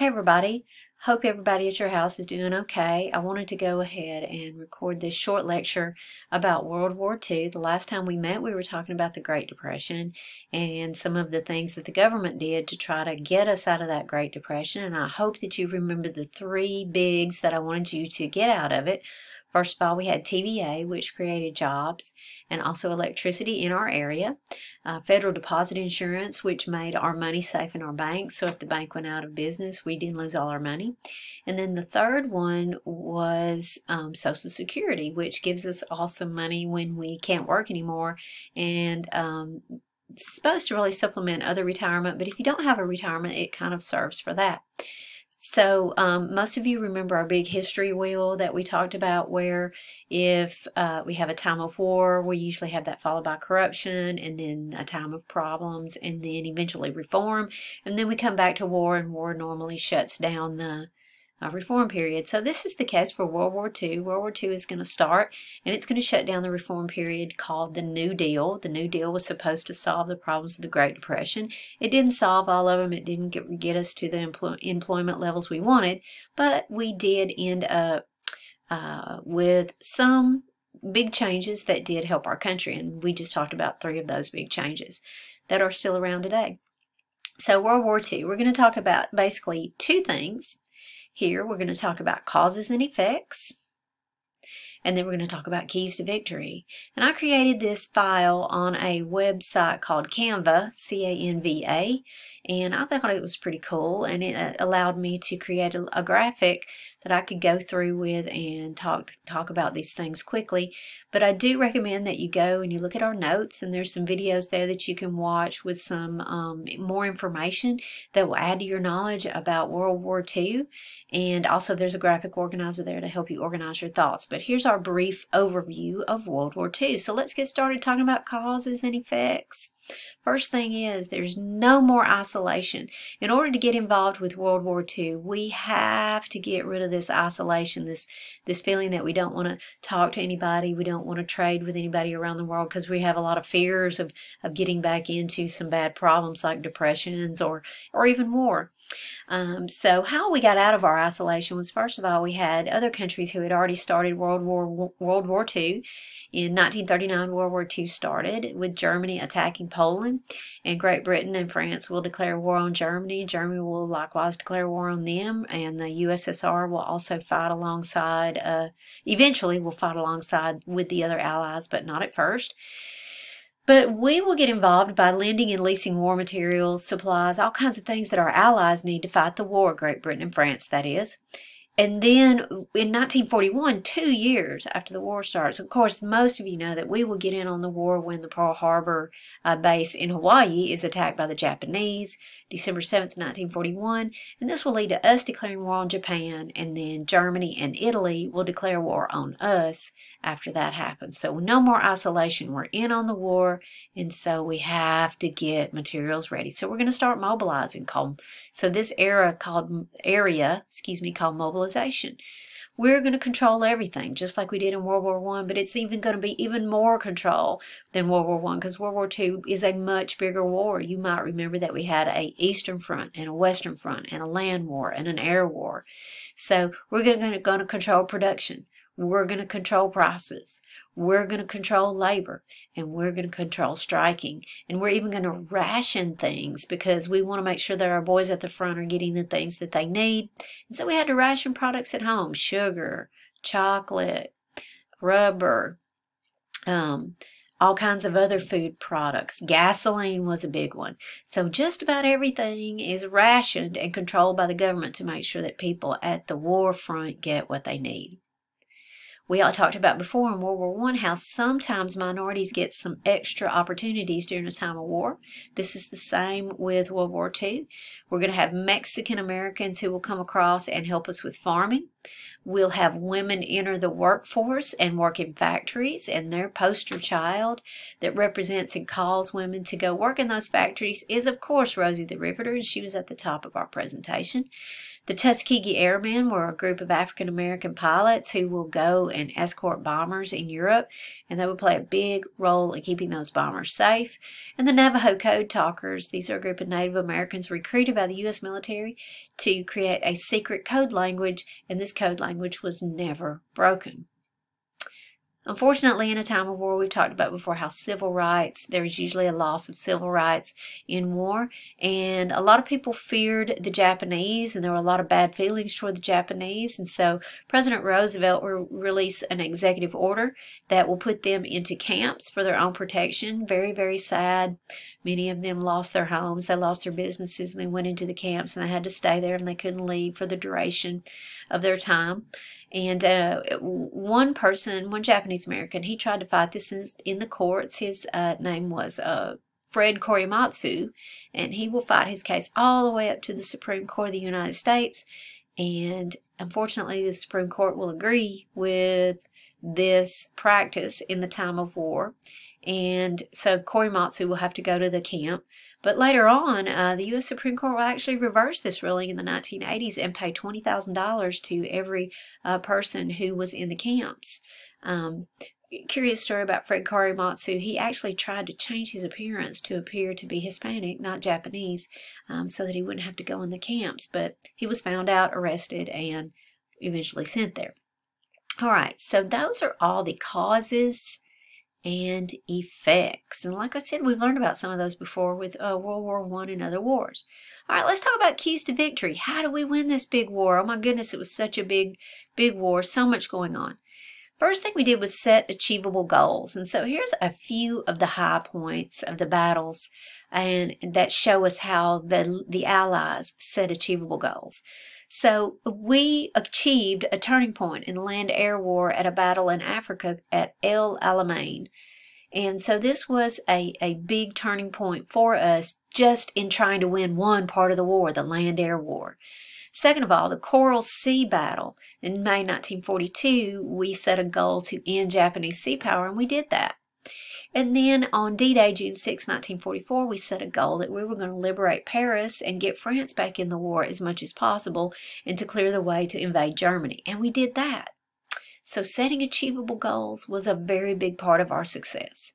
Hey everybody, hope everybody at your house is doing okay. I wanted to go ahead and record this short lecture about World War II. The last time we met we were talking about the Great Depression and some of the things that the government did to try to get us out of that Great Depression and I hope that you remember the three bigs that I wanted you to get out of it. First of all, we had TVA, which created jobs and also electricity in our area. Uh, federal deposit insurance, which made our money safe in our banks. So if the bank went out of business, we didn't lose all our money. And then the third one was um, Social Security, which gives us awesome money when we can't work anymore. And um, supposed to really supplement other retirement, but if you don't have a retirement, it kind of serves for that. So um, most of you remember our big history wheel that we talked about where if uh, we have a time of war, we usually have that followed by corruption and then a time of problems and then eventually reform. And then we come back to war and war normally shuts down the uh, reform period. So this is the case for World War II. World War II is going to start and it's going to shut down the reform period called the New Deal. The New Deal was supposed to solve the problems of the Great Depression. It didn't solve all of them. It didn't get, get us to the empl employment levels we wanted, but we did end up uh, with some big changes that did help our country. And we just talked about three of those big changes that are still around today. So World War II, we're going to talk about basically two things here we're going to talk about causes and effects. And then we're going to talk about keys to victory. And I created this file on a website called Canva, C-A-N-V-A. And I thought it was pretty cool. And it uh, allowed me to create a, a graphic that I could go through with and talk talk about these things quickly. But I do recommend that you go and you look at our notes and there's some videos there that you can watch with some um, more information that will add to your knowledge about World War II. And also there's a graphic organizer there to help you organize your thoughts. But here's our brief overview of World War II. So let's get started talking about causes and effects. First thing is there's no more isolation. In order to get involved with World War II, we have to get rid of this isolation, this this feeling that we don't want to talk to anybody, we don't want to trade with anybody around the world because we have a lot of fears of, of getting back into some bad problems like depressions or or even war. Um, so how we got out of our isolation was first of all we had other countries who had already started World War World War II. In 1939, World War II started with Germany attacking Poland, and Great Britain and France will declare war on Germany. Germany will likewise declare war on them, and the USSR will also fight alongside. Uh, eventually, will fight alongside with the other allies, but not at first. But we will get involved by lending and leasing war materials, supplies, all kinds of things that our allies need to fight the war, Great Britain and France, that is. And then in 1941, two years after the war starts, of course, most of you know that we will get in on the war when the Pearl Harbor uh, base in Hawaii is attacked by the Japanese, December 7th, 1941. And this will lead to us declaring war on Japan, and then Germany and Italy will declare war on us after that happens. So no more isolation. We're in on the war, and so we have to get materials ready. So we're going to start mobilizing. Called, so this era called area, excuse me, called mobilization. We're going to control everything, just like we did in World War One. But it's even going to be even more control than World War One, because World War Two is a much bigger war. You might remember that we had a Eastern Front and a Western Front and a land war and an air war. So we're going to, going to control production. We're going to control prices. We're going to control labor and we're going to control striking. And we're even going to ration things because we want to make sure that our boys at the front are getting the things that they need. And so we had to ration products at home sugar, chocolate, rubber, um, all kinds of other food products. Gasoline was a big one. So just about everything is rationed and controlled by the government to make sure that people at the war front get what they need. We all talked about before in World War One how sometimes minorities get some extra opportunities during a time of war. This is the same with World War II. We're going to have Mexican Americans who will come across and help us with farming. We'll have women enter the workforce and work in factories, and their poster child that represents and calls women to go work in those factories is, of course, Rosie the Riveter, and she was at the top of our presentation. The Tuskegee Airmen were a group of African American pilots who will go and escort bombers in Europe. and they would play a big role in keeping those bombers safe. And the Navajo Code Talkers, these are a group of Native Americans recruited by the U.S. military to create a secret code language, and this code language was never broken. Unfortunately, in a time of war, we've talked about before how civil rights, there is usually a loss of civil rights in war. And a lot of people feared the Japanese, and there were a lot of bad feelings toward the Japanese. And so President Roosevelt will release an executive order that will put them into camps for their own protection. Very, very sad. Many of them lost their homes, they lost their businesses, and they went into the camps, and they had to stay there, and they couldn't leave for the duration of their time. And uh, one person, one Japanese American, he tried to fight this in, in the courts. His uh, name was uh, Fred Korematsu, and he will fight his case all the way up to the Supreme Court of the United States. And unfortunately, the Supreme Court will agree with this practice in the time of war. And so Korematsu will have to go to the camp but later on, uh, the U.S. Supreme Court will actually reverse this ruling in the 1980s and pay $20,000 to every uh, person who was in the camps. Um, curious story about Fred Korematsu. He actually tried to change his appearance to appear to be Hispanic, not Japanese, um, so that he wouldn't have to go in the camps. But he was found out, arrested, and eventually sent there. All right, so those are all the causes and effects. And like I said, we've learned about some of those before with uh, World War One and other wars. All right, let's talk about keys to victory. How do we win this big war? Oh my goodness, it was such a big, big war, so much going on. First thing we did was set achievable goals. And so here's a few of the high points of the battles and that show us how the, the Allies set achievable goals. So we achieved a turning point in the land-air war at a battle in Africa at El Alamein. And so this was a, a big turning point for us just in trying to win one part of the war, the land-air war. Second of all, the Coral Sea Battle. In May 1942, we set a goal to end Japanese sea power, and we did that. And then on D-Day, June 6, 1944, we set a goal that we were going to liberate Paris and get France back in the war as much as possible and to clear the way to invade Germany. And we did that. So setting achievable goals was a very big part of our success.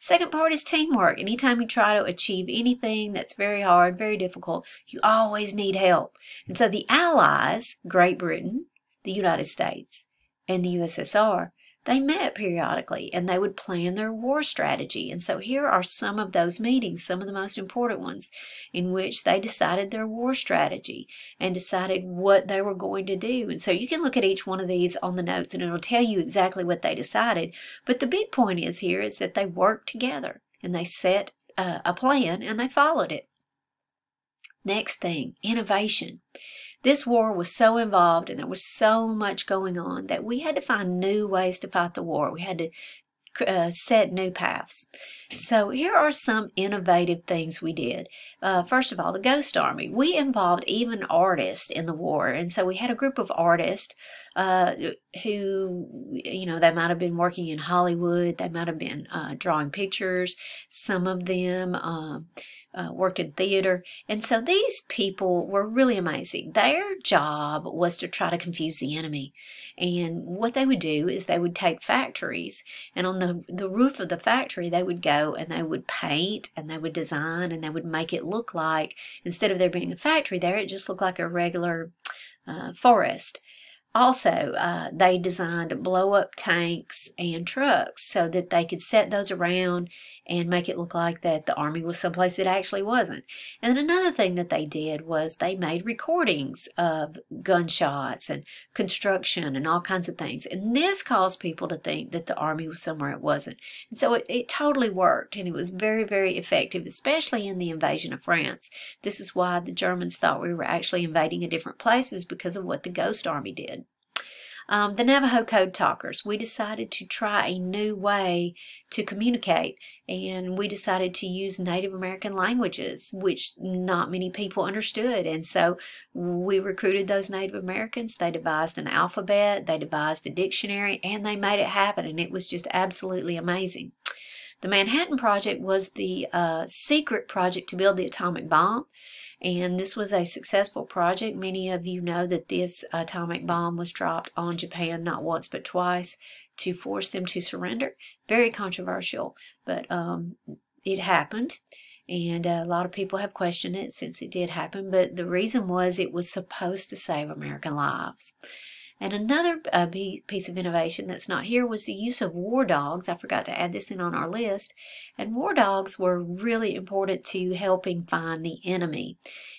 Second part is teamwork. Anytime you try to achieve anything that's very hard, very difficult, you always need help. And so the Allies, Great Britain, the United States, and the USSR, they met periodically and they would plan their war strategy. And so here are some of those meetings, some of the most important ones, in which they decided their war strategy and decided what they were going to do. And so you can look at each one of these on the notes and it'll tell you exactly what they decided. But the big point is here is that they worked together and they set uh, a plan and they followed it. Next thing, innovation. This war was so involved and there was so much going on that we had to find new ways to fight the war. We had to uh, set new paths. So here are some innovative things we did. Uh, first of all, the Ghost Army. We involved even artists in the war, and so we had a group of artists uh, who, you know, they might have been working in Hollywood, they might have been uh, drawing pictures. Some of them um, uh, worked in theater. And so these people were really amazing. Their job was to try to confuse the enemy. And what they would do is they would take factories and on the, the roof of the factory, they would go and they would paint and they would design and they would make it look like, instead of there being a factory there, it just looked like a regular uh, forest. Also, uh, they designed blow up tanks and trucks so that they could set those around and make it look like that the army was someplace it actually wasn't. And another thing that they did was they made recordings of gunshots and construction and all kinds of things. And this caused people to think that the army was somewhere it wasn't. And so it, it totally worked and it was very, very effective, especially in the invasion of France. This is why the Germans thought we were actually invading a different places because of what the Ghost Army did. Um, the Navajo Code Talkers, we decided to try a new way to communicate and we decided to use Native American languages, which not many people understood. And so we recruited those Native Americans. They devised an alphabet, they devised a dictionary, and they made it happen. And it was just absolutely amazing. The Manhattan Project was the uh, secret project to build the atomic bomb. And this was a successful project. Many of you know that this atomic bomb was dropped on Japan not once but twice. to force them to surrender. Very controversial, but um, it happened. And a lot of people have questioned it since it did happen, but the reason was it was supposed to save American lives. And another uh, piece of innovation that's not here was the use of war dogs. I forgot to add this in on our list. And war dogs were really important to helping find the enemy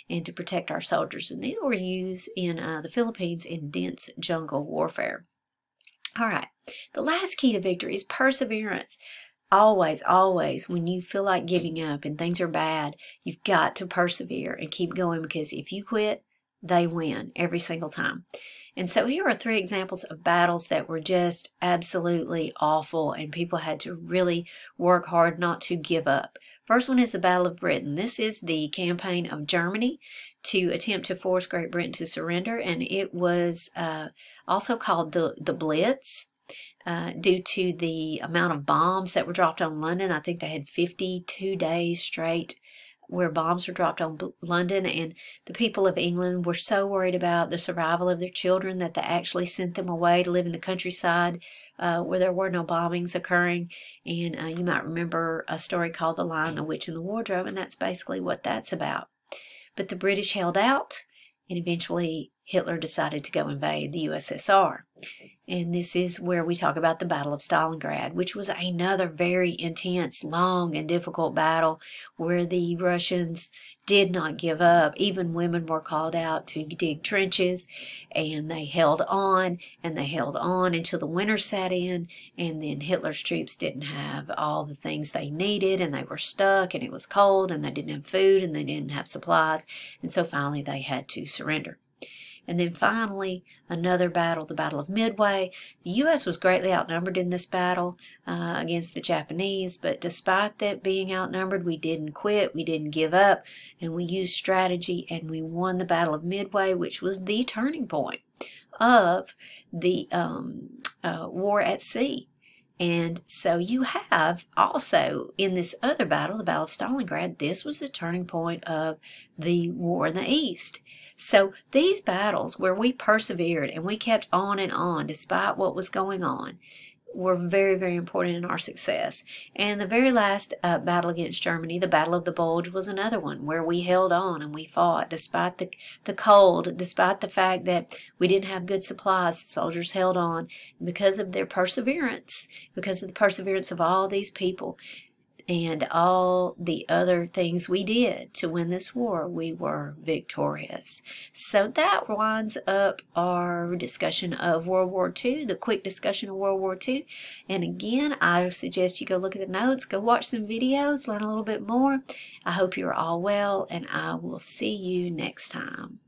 and to protect our soldiers. And these were used in uh, the Philippines in dense jungle warfare. All right, the last key to victory is perseverance. Always, always, when you feel like giving up and things are bad, you've got to persevere and keep going because if you quit, they win every single time. And so here are three examples of battles that were just absolutely awful and people had to really work hard not to give up. First one is the Battle of Britain. This is the campaign of Germany to attempt to force Great Britain to surrender and it was uh, also called the, the Blitz. Uh, due to the amount of bombs that were dropped on London. I think they had 52 days straight where bombs were dropped on London, and the people of England were so worried about the survival of their children that they actually sent them away to live in the countryside uh, where there were no bombings occurring. And uh, you might remember a story called The Lion, the Witch, and the Wardrobe, and that's basically what that's about. But the British held out, and eventually Hitler decided to go invade the USSR. And this is where we talk about the Battle of Stalingrad, which was another very intense, long, and difficult battle where the Russians did not give up. Even women were called out to dig trenches, and they held on and they held on until the winter set in. And then Hitler's troops didn't have all the things they needed, and they were stuck, and it was cold, and they didn't have food, and they didn't have supplies. And so finally, they had to surrender. And then finally, another battle, the Battle of Midway. The U.S. was greatly outnumbered in this battle uh, against the Japanese, but despite that being outnumbered, we didn't quit, we didn't give up, and we used strategy and we won the Battle of Midway, which was the turning point of the um, uh, war at sea. And so you have also in this other battle, the Battle of Stalingrad, this was the turning point of the war in the East. So these battles where we persevered and we kept on and on despite what was going on were very, very important in our success. And the very last uh, battle against Germany, the Battle of the Bulge, was another one where we held on and we fought despite the, the cold, despite the fact that we didn't have good supplies. The soldiers held on because of their perseverance, because of the perseverance of all these people and all the other things we did to win this war, we were victorious. So that winds up our discussion of World War II, the quick discussion of World War II. And again, I suggest you go look at the notes, go watch some videos, learn a little bit more. I hope you're all well, and I will see you next time.